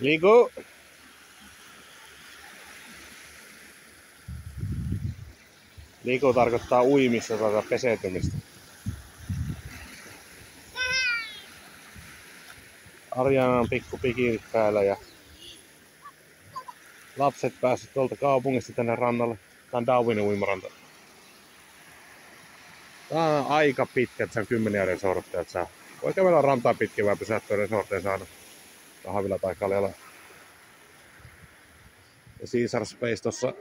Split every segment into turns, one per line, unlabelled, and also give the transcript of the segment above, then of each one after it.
Liiku. Liiku tarkoittaa uimista tai peseytymistä. Arjana on pikku pikirit päällä ja lapset pääsivät tuolta kaupungista tänne rannalle. Tää on Darwinin uimaranta. Tää on aika pitkä, että se on kymmeniä resortteja. Voi kävellä rantaa pitkin vai pysähtyä resortteen saada kahvilla tai kaljalla. Ja Caesar Space tossa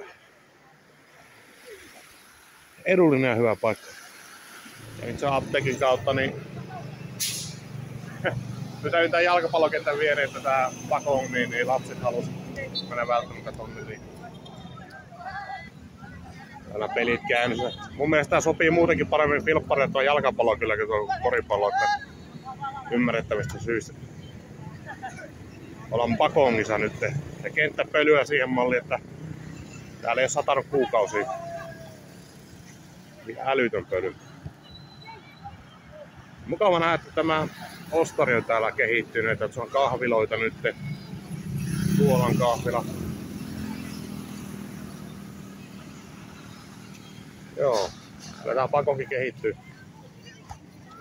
edullinen ja hyvä paikka. Ja itse apteekin kautta, niin pysäyin tämän jalkapallokentän viereen tätä pakong, niin, niin lapset halusi mennä välttämättä tonne. Niin täällä pelit käynnissä. Mun mielestä tämä sopii muutenkin paremmin filpparille tuo jalkapallo kyllä kuin tuo koripallo, että ymmärrettävistä syistä. Ollaan pakongissa nyt. Ja kenttäpölyä siihen malliin, että täällä ei ole satanut kuukausia. Ihan älytön pöly. Mukava nähdä, että tämä Ostari on täällä kehittynyt, että se on kahviloita nyt. Tuolan kahvila. Joo, kyllä tää pakonkin kehittyy.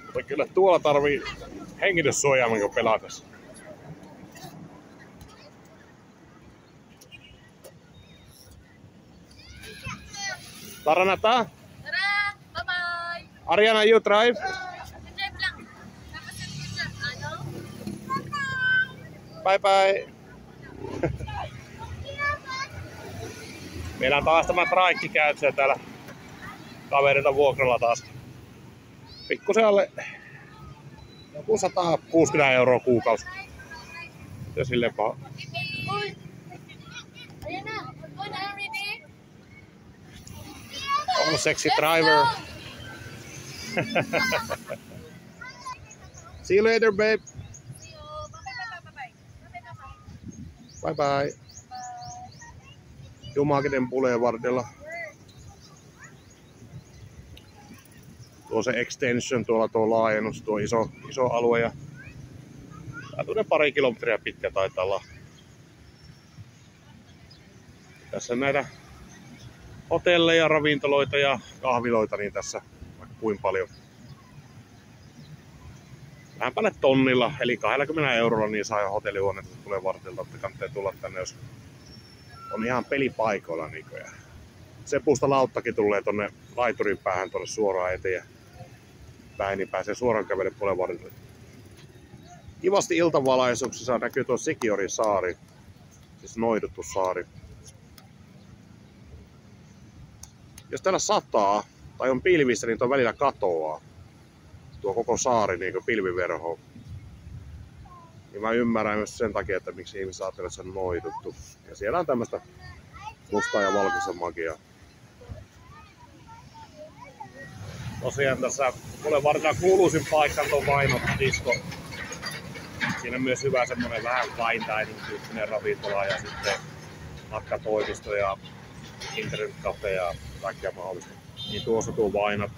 Mutta kyllä tuolla tarvii hengityssuojaamaan kun pelatessa. Taranata?
Tara! Bye-bye!
Ariana, you drive?
Drive lang. Tapos yung drive, ano?
Bye bye. Meillä on taas tämä traikki käytössä täällä kaverilta vuokralla taas. Pikkusen alle joku 160 euroa kuukausi. Ja sille paha. On sexy driver. See you later, babe. Bye bye. Jumakinen Boulevardilla. Tuo se extension, tuolla tuo laajennus, tuo iso, iso alue ja tää pari kilometriä pitkä taitaa olla. Tässä näitä hotelleja, ravintoloita ja kahviloita, niin tässä vaikka kuin paljon. Vähän päälle tonnilla, eli 20 eurolla niin saa jo hotellihuoneita tulee vartilta, että kannattaa tulla tänne, jos on ihan pelipaikoilla. Se puusta lauttakin tulee tonne laiturin päähän tuonne suoraan eteen päin, niin pääsee suoraan kävelle Boulevardille. Kivasti iltavalaisuuksissa näkyy tuo Sikiorin saari, siis noiduttu saari. Jos täällä sataa tai on pilvissä, niin tuo välillä katoaa. Tuo koko saari niin pilviverho. Niin mä ymmärrän myös sen takia, että miksi ihmiset ajattelevat, että se on noiduttu. Ja siellä on tämmöistä mustaa ja valkoista magiaa. Tosiaan tässä mulle varmaan kuuluisin paikka on tuo Vainot. Siinä on myös hyvä semmonen vähän dining tyyppinen ravintola ja sitten matkatoimisto ja internetcafe ja kaikkea mahdollista. Niin tuossa tuo Vainot.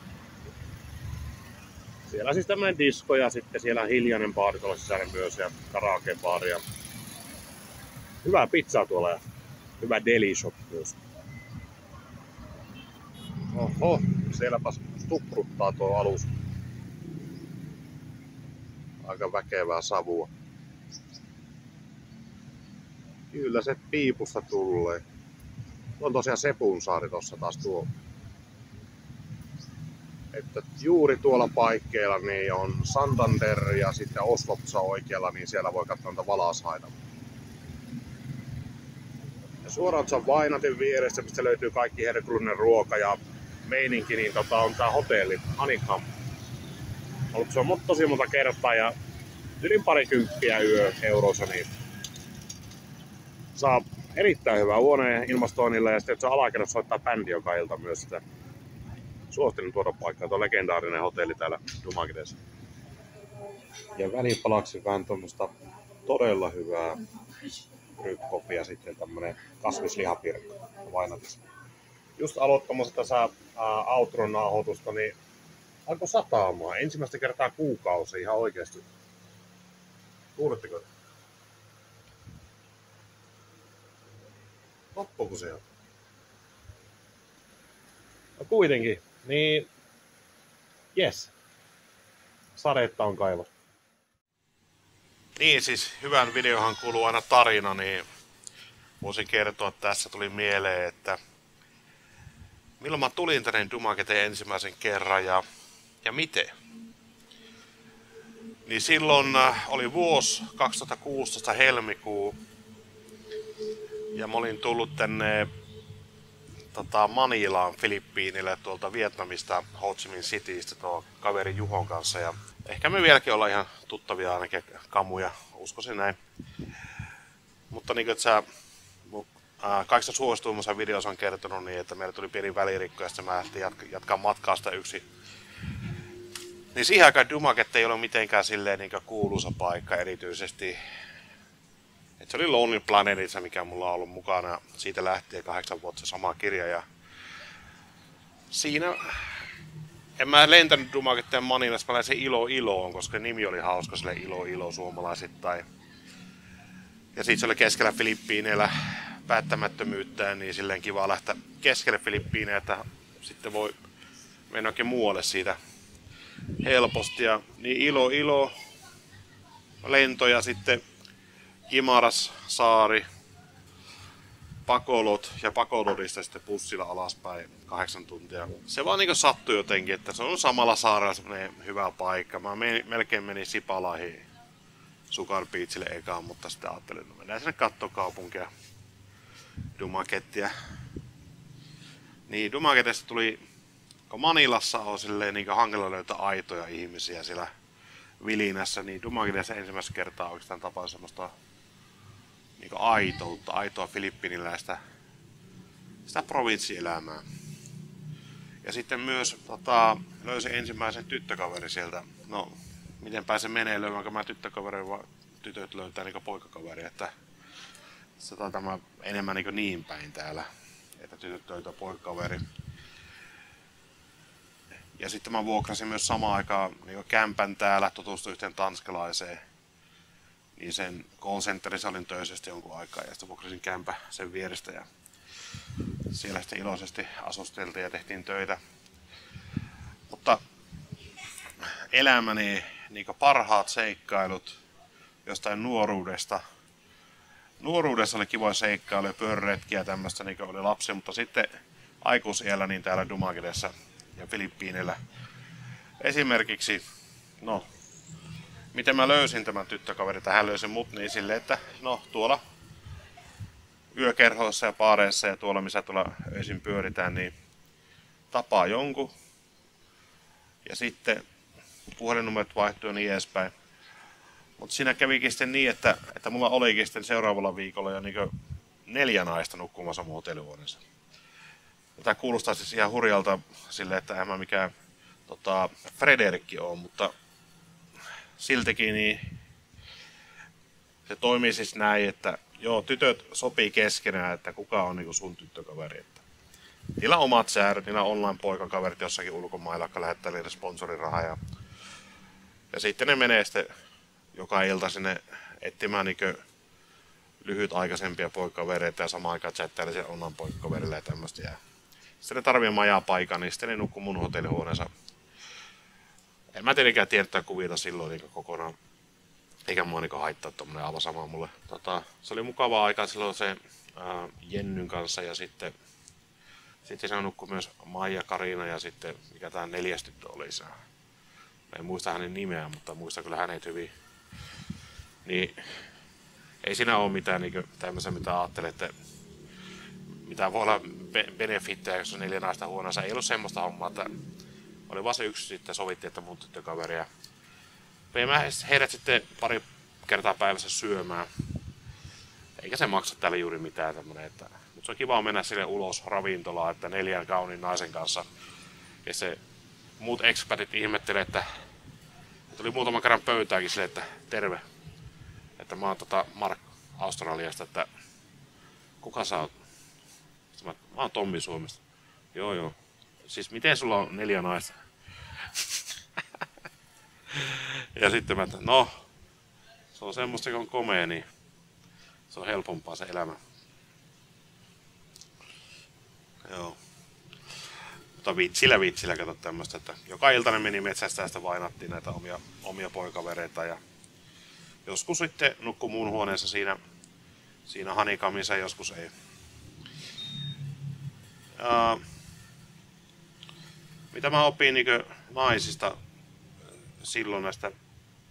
Siellä siis tämmönen disko ja sitten siellä hiljainen baari tuolla sisällä myös ja karaoke baari ja hyvää pizzaa tuolla ja hyvä deli shop myös. Oho, sielläpäs tupruttaa tuo alus. Aika väkevää savua. Kyllä se piipusta tulee. On tosiaan Sepunsaari tossa taas tuo. Että juuri tuolla paikkeilla niin on Santander ja sitten Oslopsa oikealla, niin siellä voi katsoa niitä valashaita. Ja suoraan tuossa Vainatin vieressä, mistä löytyy kaikki herkullinen ruoka ja meininki, niin tota, on tää hotelli Honeycomb. Ollut se on tosi monta kertaa ja yli parikymppiä yö euroissa, niin saa erittäin hyvää huoneen ilmastoinnilla ja sitten se alakerrassa soittaa bändi joka ilta myös sitä. Suosittelen tuoda paikkaa, tuo legendaarinen hotelli täällä Dumakideessa. Ja välipalaksi vähän tuommoista todella hyvää rykkopia sitten tämmönen kasvislihapirkka vainatissa. Just aloittamassa tässä outron nauhoitusta, niin alkoi sataamaan ensimmäistä kertaa kuukausi ihan oikeasti. Kuuletteko? Loppuuko sieltä? No kuitenkin, niin yes. Sadetta on kaivattu. Niin siis hyvän videohan kuuluu aina tarina, niin voisin kertoa, että tässä tuli mieleen, että milloin mä tulin tänne Dumaketeen ensimmäisen kerran ja, ja miten. Niin silloin äh, oli vuosi 2016 helmikuu ja mä olin tullut tänne tota, Manilaan Filippiinille tuolta Vietnamista Ho Chi Minh Citystä tuo kaveri Juhon kanssa ja ehkä me vieläkin ollaan ihan tuttavia ainakin kamuja, uskoisin näin. Mutta niin kuin, sä kaikista suosituimmassa videossa on kertonut niin, että meillä tuli pieni välirikko ja sitten mä lähtin jatka, jatkaa matkaa sitä yksi. Niin siihen aikaan Dumaket ei ole mitenkään silleen niin kuuluisa paikka erityisesti. Et se oli Lonely Planetissa, mikä mulla on ollut mukana siitä lähtien kahdeksan vuotta sama kirja. Ja siinä en mä lentänyt Dumaketteen Manilassa, mä lähdin Ilo Iloon, koska nimi oli hauska sille Ilo Ilo suomalaisittain. Ja siitä se oli keskellä Filippiineillä päättämättömyyttään, niin silleen kiva lähteä keskelle Filippiinejä, että sitten voi mennä oikein muualle siitä helposti. Ja niin ilo, ilo, lentoja sitten Kimaras, Saari, Pakolot ja Pakolodista sitten bussilla alaspäin kahdeksan tuntia. Se vaan niin sattui jotenkin, että se on samalla saarella semmoinen hyvä paikka. Mä melkein menin Sipalahin Sukar Beachille ekaan, mutta sitten ajattelin, että mennään sinne kattokaupunkia. Dumakettia. Niin Dumaketista tuli, kun Manilassa on silleen niin hankala löytää aitoja ihmisiä siellä vilinässä, niin Dumaketissa ensimmäistä kertaa oikeastaan tapaa semmoista niin aitoutta, aitoa filippiniläistä sitä provinssielämää. Ja sitten myös tota, löysin ensimmäisen tyttökaveri sieltä. No, miten pääsen menee löymäänkö mä tyttökaveri vai tytöt löytää niin poikakaveri, että se tämä enemmän niin, niin päin täällä, että tytöt löytää poikakaveri. Ja sitten mä vuokrasin myös samaan aikaan niin kämpän täällä, tutustuin yhteen tanskalaiseen. Niin sen call centerissä olin töisesti jonkun aikaa ja sitten vuokrasin kämpä sen vierestä ja siellä sitten iloisesti asusteltiin ja tehtiin töitä. Mutta elämäni niin parhaat seikkailut jostain nuoruudesta – nuoruudessa oli kivoja seikkailuja, pyöräretkiä ja tämmöistä, niin oli lapsi, mutta sitten aikuisiellä niin täällä Dumagedessa ja Filippiinillä. Esimerkiksi, no, miten mä löysin tämän tyttökaverin, hän löysi mut niin sille, että no tuolla yökerhoissa ja paareissa ja tuolla missä tuolla öisin pyöritään, niin tapaa jonkun. Ja sitten puhelinnumerot vaihtuu ja niin edespäin. Mutta siinä kävikin sitten niin, että, että mulla olikin sitten seuraavalla viikolla jo niin neljä naista nukkumassa mun hotellihuoneessa. Tämä kuulostaa siis ihan hurjalta sille, että en mä mikään tota, Frederikki on, mutta siltikin niin se toimii siis näin, että joo, tytöt sopii keskenään, että kuka on niin sun tyttökaveri. Että niillä on omat säädöt, niillä on online-poikakaverit jossakin ulkomailla, jotka lähettää niille sponsorirahaa. Ja, ja sitten ne menee sitten joka ilta sinne etsimään niin lyhyt aikaisempia poikkavereita ja samaan aikaan chattailla sen onnan poikkaverille ja tämmöistä. Sitten ne tarvii majaa paikan, niin sitten ne nukkuu mun hotellihuoneessa. En mä tietenkään tiedä kuvita silloin niin kokonaan. Eikä mua niin haittaa tuommoinen aivan sama mulle. Tota, se oli mukava aika silloin se ää, Jennyn kanssa ja sitten sitten se nukkui myös Maija Karina ja sitten mikä tämä neljäs tyttö oli se. en muista hänen nimeä, mutta muistan kyllä hänet hyvin. Niin ei siinä ole mitään niin tämmöisen, mitä ajattelet, että mitä voi olla benefittejä, jos on neljä naista huoneessa. Ei ollut semmoista hommaa, että oli vaan se yksi sitten sovittiin, että mun tyttökaveri. Ja mä heidät sitten pari kertaa päivässä syömään. Eikä se maksa täällä juuri mitään tämmönen, että... Mutta se on kiva mennä sille ulos ravintolaan, että neljän kauniin naisen kanssa. Ja se muut expatit ihmettelee, että tuli muutaman kerran pöytääkin sille, että terve, että mä oon tota Mark Australiasta, että kuka sä oot? Mä oon Tommi Suomesta. Joo joo. Siis miten sulla on neljä naista? ja sitten mä, että no, se on semmoista, kun on komea, niin se on helpompaa se elämä. Joo. Mutta vitsillä vitsillä kato tämmöistä, että joka ilta ne meni metsästä sitä vainattiin näitä omia, omia poikavereita ja joskus sitten nukku muun huoneessa siinä, siinä hanikamissa, joskus ei. Ja, mitä mä opin niin naisista silloin näistä,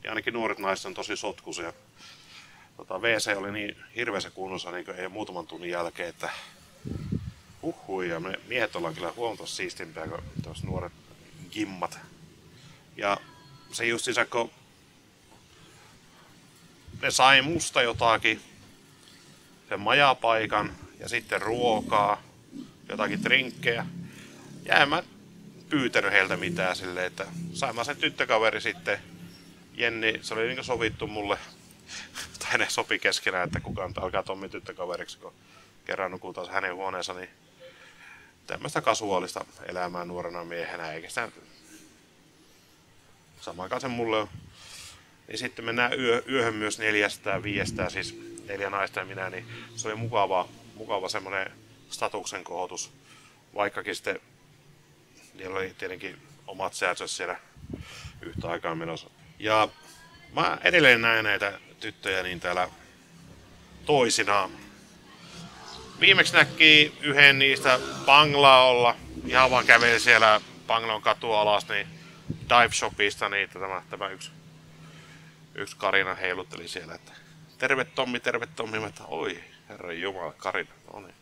ja ainakin nuoret naiset on tosi sotkuisia. Tota, WC oli niin hirveässä kunnossa niin ei muutaman tunnin jälkeen, että Uhui, ja me miehet ollaan kyllä huomattavasti siistimpiä kuin tuossa nuoret gimmat. Ja se just siis, kun ne sai musta jotakin, sen majapaikan ja sitten ruokaa, jotakin trinkkejä. Ja en mä pyytänyt heiltä mitään silleen, että sain mä sen tyttökaveri sitten, Jenni, se oli niin sovittu mulle, tai ne sopi keskenään, että kukaan alkaa Tommi tyttökaveriksi, kun kerran nukuu taas hänen huoneensa, niin tämmöistä kasuaalista elämää nuorena miehenä, eikä sitä sama kanssa mulle on. Niin sitten mennään yö, yöhön myös neljästä, viiestä, siis neljä naista ja minä, niin se oli mukava, mukava semmoinen statuksen kohotus, vaikkakin sitten niillä oli tietenkin omat säätöt siellä yhtä aikaa menossa. Ja mä edelleen näen näitä tyttöjä niin täällä toisinaan Viimeksi näki yhden niistä Banglaolla, ihan vaan käveli siellä Banglon katua alas, niin Dive Shopista niitä tämä, tämä yksi, yksi Karina heilutteli siellä, että terve Tommi, terve Tommi, mä että oi, herra jumala, Karina, no niin.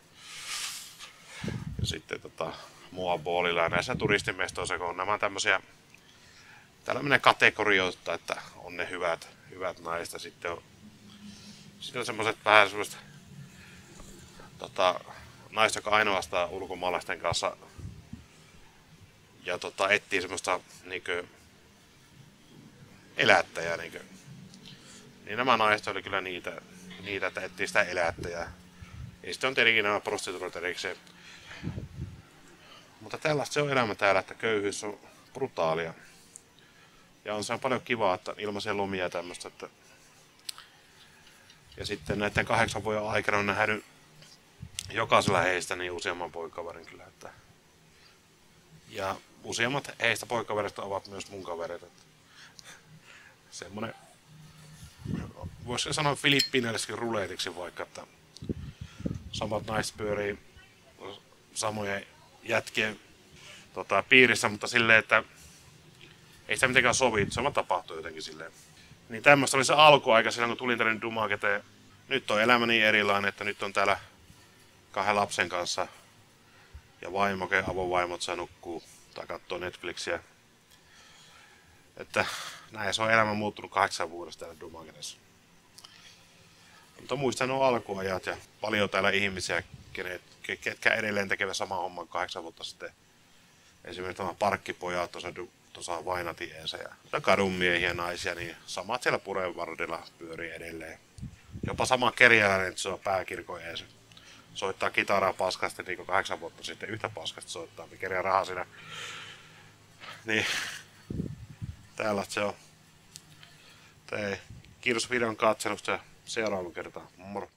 Ja sitten tota, mua boolilla ja näissä turistimestoissa, kun nämä on tämmöisiä, täällä menee kategorioita, että on ne hyvät, hyvät naiset, sitten on, sitten on semmoiset vähän semmoiset tota, naista, joka ainoastaan ulkomaalaisten kanssa ja tota, etsii semmoista niinkö, elättäjää. Niinkö. Niin nämä naiset oli kyllä niitä, niitä että etsii sitä elättäjää. Ja sitten on tietenkin nämä prostituoit erikseen. Mutta tällaista se on elämä täällä, että köyhyys on brutaalia. Ja on se on paljon kivaa, että ilmaisia lomia ja tämmöistä. Että... Ja sitten näiden kahdeksan vuoden aikana on nähnyt jokaisella heistä niin useamman poikakaverin kyllä. Että... Ja useammat heistä poikakaverista ovat myös mun kaverit. Että... Semmoinen, voisi sanoa filippiinäiskin ruleetiksi vaikka, että samat naiset pyörii samojen jätkien tota, piirissä, mutta silleen, että ei sitä mitenkään sovi, sama tapahtuu jotenkin silleen. Niin tämmöistä oli se alkuaika silloin, kun tulin tänne Dumaketeen. Nyt on elämä niin erilainen, että nyt on täällä kahden lapsen kanssa ja vaimo, avovaimot saa nukkuu tai katsoo Netflixiä. Että näin se on elämä muuttunut kahdeksan vuodesta täällä Dumageressa. Mutta muistan nuo alkuajat ja paljon täällä ihmisiä, ketkä edelleen tekevät sama homman kahdeksan vuotta sitten. Esimerkiksi tämä parkkipojat tuossa, tuossa Vainatieensä ja kadunmiehiä naisia, niin samat siellä Purevardilla pyörii edelleen. Jopa sama kerjäläinen, että se on pääkirkon ees soittaa kitaraa paskasti niin kuin kahdeksan vuotta sitten yhtä paskasti soittaa, mikä rahaa siinä. Niin, täällä se on. Tei. Kiitos videon katselusta ja seuraavan kertaa. Moro.